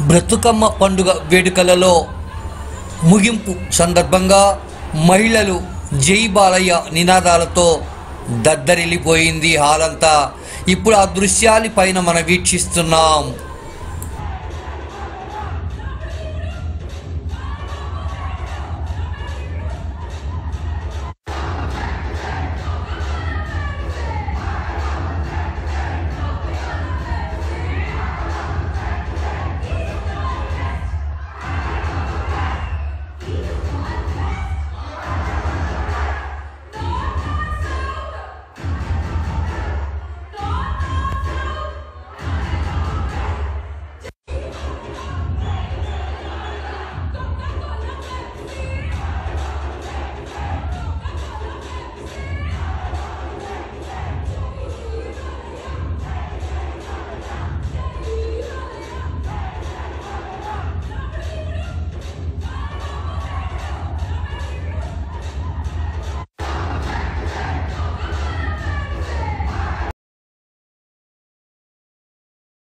బ్రతుకమ్మ పండుగ వేడుకలలో ముగింపు సందర్భంగా మహిళలు జై బాలయ్య నినాదాలతో దద్దరిల్లిపోయింది హాలంతా. ఇప్పుడు ఆ దృశ్యాల పైన మనం వీక్షిస్తున్నాం.